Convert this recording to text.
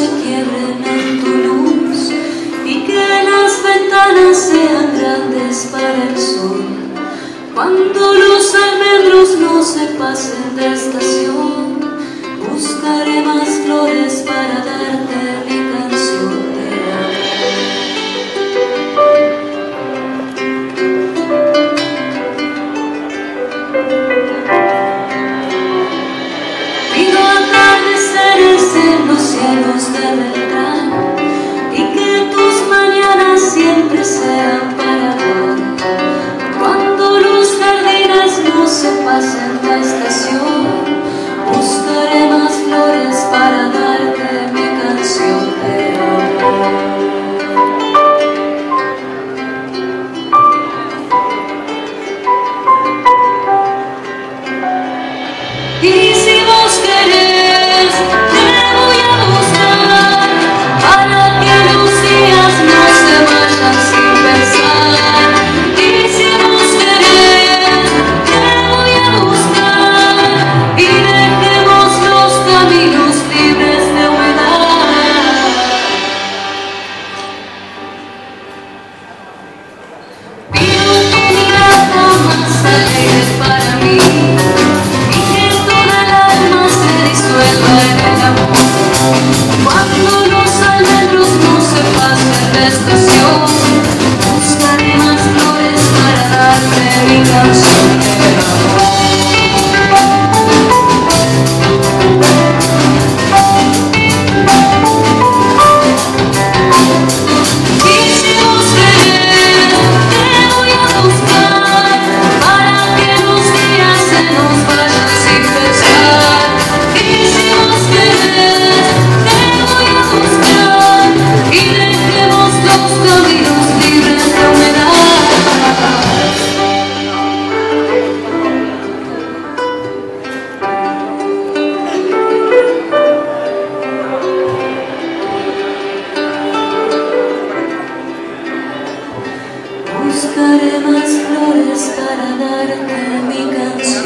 se quiebren en tu luz y que las ventanas sean grandes para el sol. Cuando los almendros no se pasen de estación, buscaré más flores para darte cielos de Beltrán y que tus mañanas siempre sean para hoy. Cuando los jardines no se pasen la estación, buscaré más flores para darte mi canción de amor. buscaré más flores para darte mi canción.